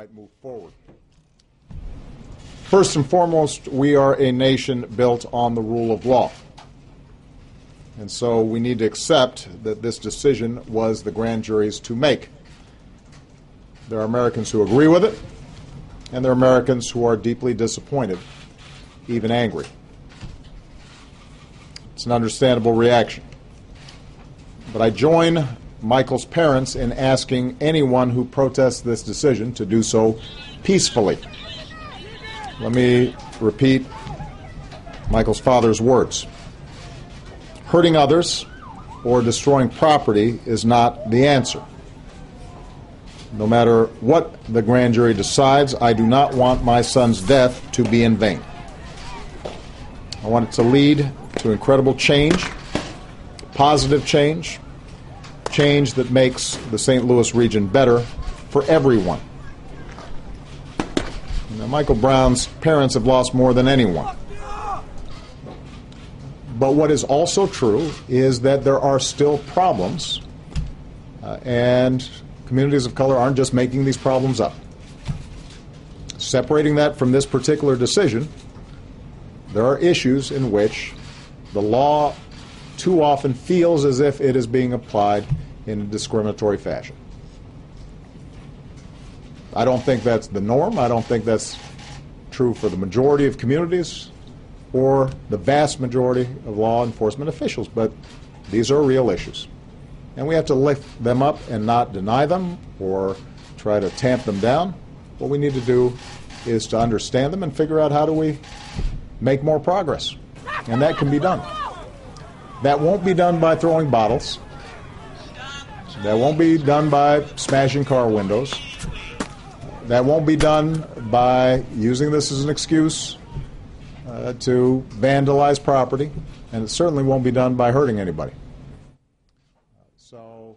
might move forward. First and foremost, we are a nation built on the rule of law. And so we need to accept that this decision was the grand jury's to make. There are Americans who agree with it, and there are Americans who are deeply disappointed, even angry. It's an understandable reaction. But I join Michael's parents in asking anyone who protests this decision to do so peacefully. Let me repeat Michael's father's words. Hurting others or destroying property is not the answer. No matter what the grand jury decides, I do not want my son's death to be in vain. I want it to lead to incredible change, positive change, change that makes the St. Louis region better for everyone. Now, Michael Brown's parents have lost more than anyone. But what is also true is that there are still problems, uh, and communities of color aren't just making these problems up. Separating that from this particular decision, there are issues in which the law too often feels as if it is being applied in a discriminatory fashion. I don't think that's the norm. I don't think that's true for the majority of communities or the vast majority of law enforcement officials, but these are real issues. And we have to lift them up and not deny them or try to tamp them down. What we need to do is to understand them and figure out how do we make more progress. And that can be done. That won't be done by throwing bottles. That won't be done by smashing car windows. That won't be done by using this as an excuse uh, to vandalize property, and it certainly won't be done by hurting anybody. So